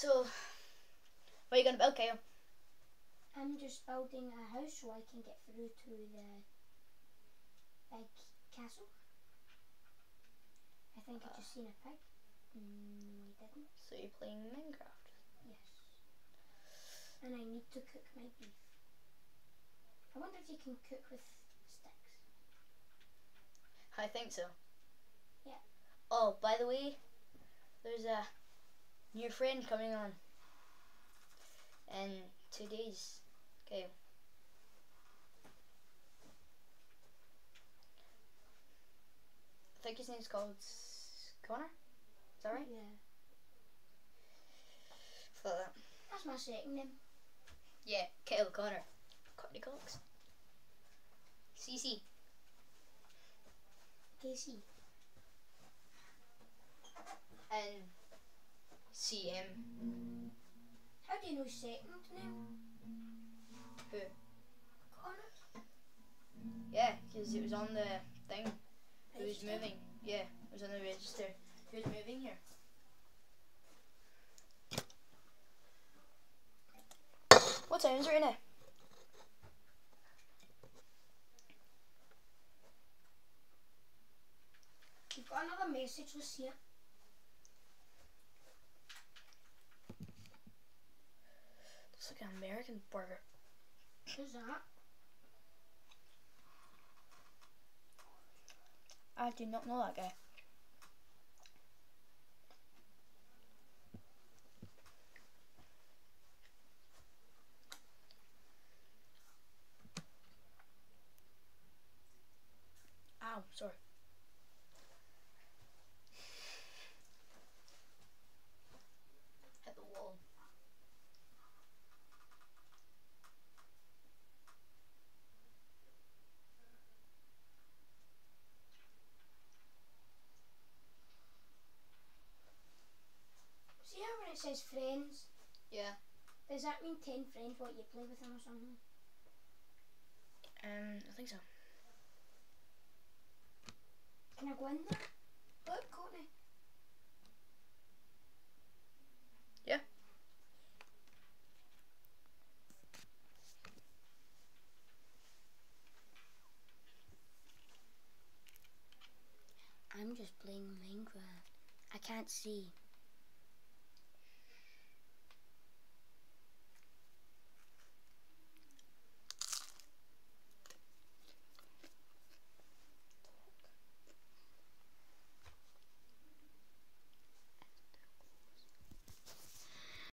So, what are you gonna build, Kyle? I'm just building a house so I can get through to the big castle. I think I just seen a pig. Mm, I didn't. So you're playing Minecraft. Yes. And I need to cook my beef. I wonder if you can cook with sticks. I think so. Yeah. Oh, by the way, there's a new friend coming on and two days. Okay. I think his name's called Connor. Is that right? Yeah. Thought that. That's my second name. Yeah, Kyle Connor. Courtney Cox. CC. KC. And CM. How do you know second name? Who? Connor? Yeah, because it was on the thing. Who's was moving? Yeah, it was on the register. Who's moving here? What time is it right now? You've got another message, let's see it. It's like an American burger. Who's that? I do not know that guy. Ow, sorry. Hit the wall. See how when it says friends, Yeah. does that mean 10 friends what you play with them or something? Um, I think so. Can I go in there? Look, Courtney. Yeah. I'm just playing Minecraft. I can't see.